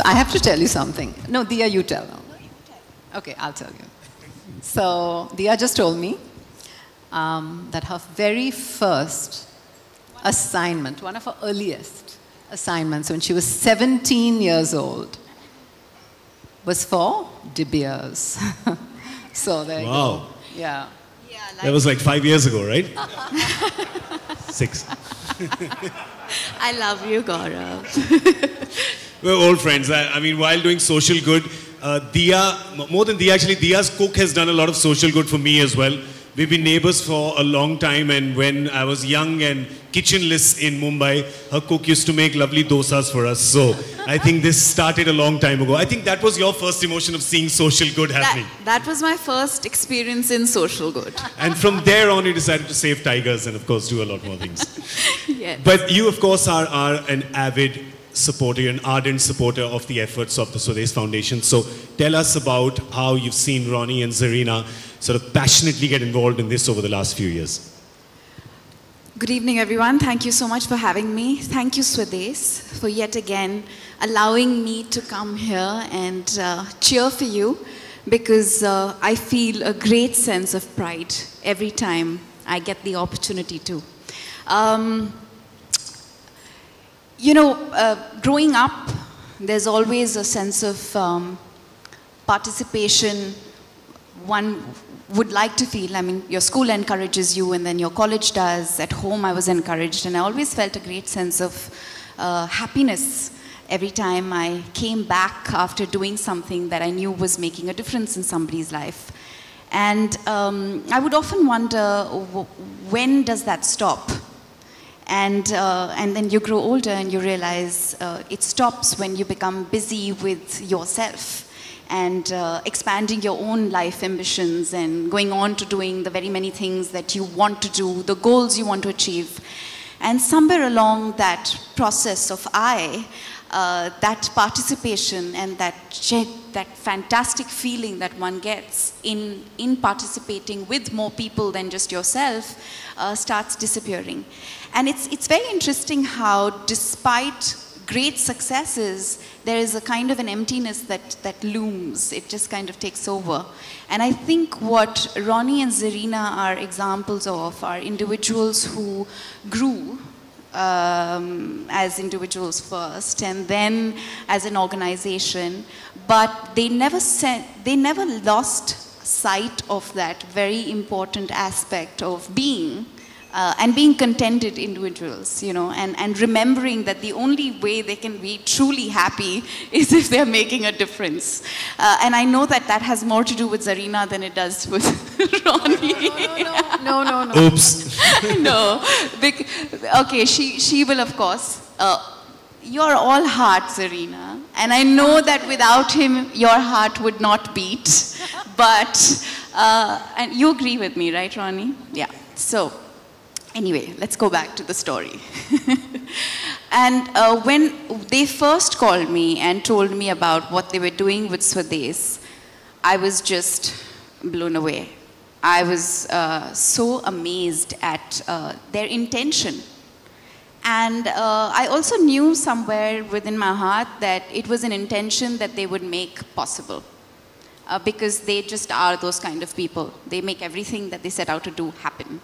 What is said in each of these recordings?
So I have to tell you something. No, Dia, you tell. Okay, I'll tell you. So Dia just told me um, that her very first assignment, one of her earliest assignments when she was 17 years old, was for De Beers. so there you Wow. go. Yeah. That was like five years ago, right? Six. I love you, Gaurav. We're old friends. I, I mean, while doing social good, uh, Dia, more than Dia, actually, Dia's cook has done a lot of social good for me as well. We've been neighbors for a long time, and when I was young and kitchenless in Mumbai, her cook used to make lovely dosas for us. So I think this started a long time ago. I think that was your first emotion of seeing social good happening. That, that was my first experience in social good. And from there on, you decided to save tigers and, of course, do a lot more things. Yes. But you, of course, are, are an avid supporter, an ardent supporter of the efforts of the Swadesh Foundation. So tell us about how you've seen Ronnie and Zarina sort of passionately get involved in this over the last few years. Good evening, everyone. Thank you so much for having me. Thank you, Swadesh, for yet again allowing me to come here and uh, cheer for you because uh, I feel a great sense of pride every time I get the opportunity to. Um, you know, uh, growing up, there's always a sense of um, participation one would like to feel. I mean, your school encourages you, and then your college does. At home, I was encouraged, and I always felt a great sense of uh, happiness every time I came back after doing something that I knew was making a difference in somebody's life. And um, I would often wonder when does that stop? And, uh, and then you grow older and you realize uh, it stops when you become busy with yourself and uh, expanding your own life ambitions and going on to doing the very many things that you want to do, the goals you want to achieve. And somewhere along that process of I, uh, that participation and that, that fantastic feeling that one gets in, in participating with more people than just yourself uh, starts disappearing. And it's, it's very interesting how, despite great successes, there is a kind of an emptiness that, that looms. It just kind of takes over. And I think what Ronnie and Zarina are examples of are individuals who grew um, as individuals first and then as an organization, but they never, said, they never lost sight of that very important aspect of being uh, and being contented individuals, you know, and, and remembering that the only way they can be truly happy is if they're making a difference. Uh, and I know that that has more to do with Zarina than it does with Ronnie. No, no, no. no. Oops. no. Bec- okay, she, she will, of course. Uh, you're all heart, Zarina. And I know that without him, your heart would not beat. But, uh, and you agree with me, right, Ronnie? Yeah. So, anyway, let's go back to the story. and uh, when they first called me and told me about what they were doing with Swadesh, I was just blown away. I was uh, so amazed at uh, their intention. And uh, I also knew somewhere within my heart that it was an intention that they would make possible. Uh, because they just are those kind of people. They make everything that they set out to do happen.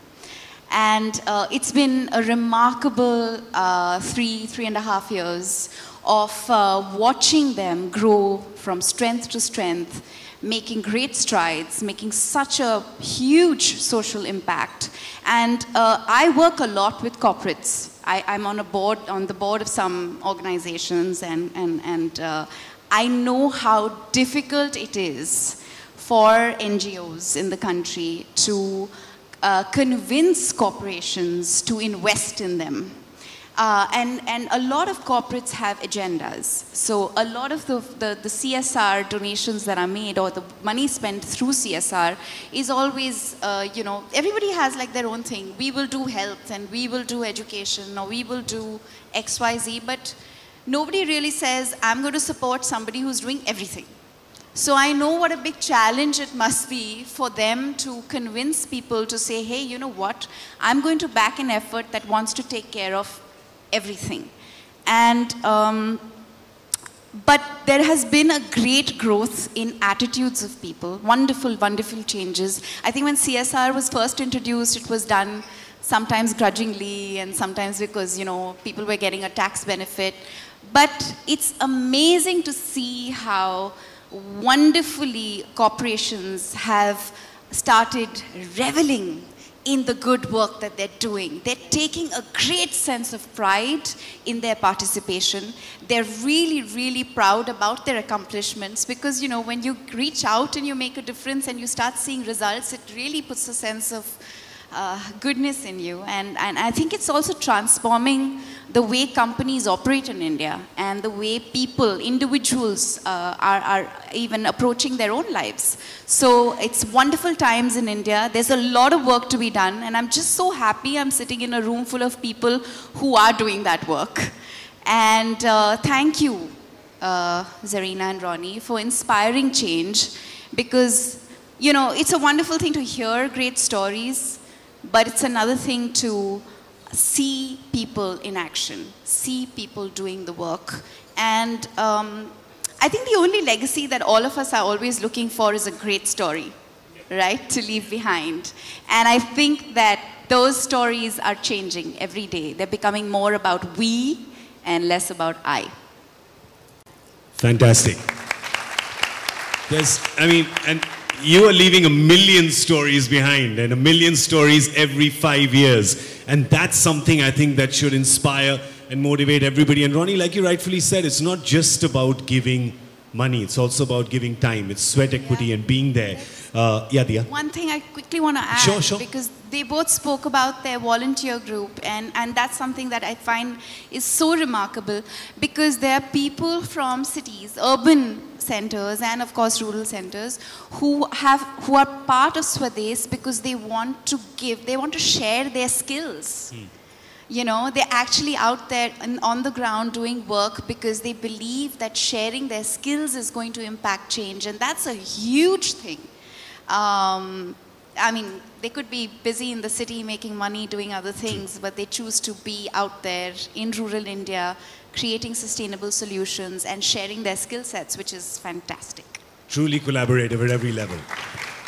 And uh, it's been a remarkable uh, three, three and a half years of uh, watching them grow from strength to strength, making great strides, making such a huge social impact. And uh, I work a lot with corporates. I, I'm on a board, on the board of some organizations, and, and, and uh, I know how difficult it is for NGOs in the country to uh, convince corporations to invest in them. Uh, and, and a lot of corporates have agendas. So a lot of the, the, the CSR donations that are made or the money spent through CSR is always, uh, you know, everybody has like their own thing. We will do health and we will do education or we will do X, Y, Z, but nobody really says, I'm going to support somebody who's doing everything. So I know what a big challenge it must be for them to convince people to say, hey, you know what? I'm going to back an effort that wants to take care of everything. And um, but there has been a great growth in attitudes of people. Wonderful, wonderful changes. I think when CSR was first introduced, it was done sometimes grudgingly and sometimes because, you know, people were getting a tax benefit. But it's amazing to see how wonderfully corporations have started reveling in the good work that they're doing. They're taking a great sense of pride in their participation. They're really, really proud about their accomplishments because, you know, when you reach out and you make a difference and you start seeing results, it really puts a sense of uh, goodness in you. And, and I think it's also transforming the way companies operate in India and the way people, individuals, uh, are, are even approaching their own lives. So it's wonderful times in India. There's a lot of work to be done, and I'm just so happy I'm sitting in a room full of people who are doing that work. And uh, thank you, uh, Zarina and Ronnie, for inspiring change because, you know, it's a wonderful thing to hear great stories but it's another thing to see people in action, see people doing the work. And um, I think the only legacy that all of us are always looking for is a great story, right, to leave behind. And I think that those stories are changing every day. They're becoming more about we and less about I. Fantastic. There's, I mean, and you are leaving a million stories behind and a million stories every five years. And that's something I think that should inspire and motivate everybody. And Ronnie, like you rightfully said, it's not just about giving money, it's also about giving time. It's sweat equity yeah. and being there. Uh, yeah, Dia. One thing I quickly want to add, sure, sure. because they both spoke about their volunteer group, and, and that's something that I find is so remarkable because there are people from cities, urban centers and of course rural centers who have who are part of Swadesh because they want to give, they want to share their skills. Hmm. You know, they're actually out there and on the ground doing work because they believe that sharing their skills is going to impact change, and that's a huge thing. Um, I mean, they could be busy in the city making money doing other things, but they choose to be out there in rural India creating sustainable solutions and sharing their skill sets, which is fantastic. Truly collaborative at every level.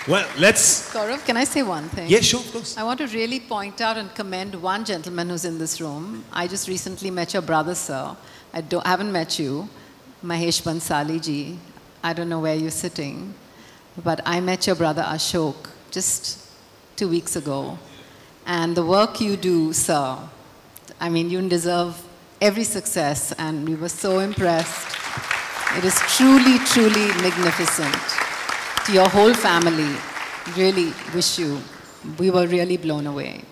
Well, let's. Gaurav, can I say one thing? Yes, sure, of course. I want to really point out and commend one gentleman who's in this room. I just recently met your brother, sir. I don't, haven't met you, Mahesh Bansali ji. I don't know where you're sitting, but I met your brother Ashok just two weeks ago. And the work you do, sir, I mean, you deserve every success, and we were so impressed. It is truly, truly magnificent. Your whole family, really wish you. We were really blown away.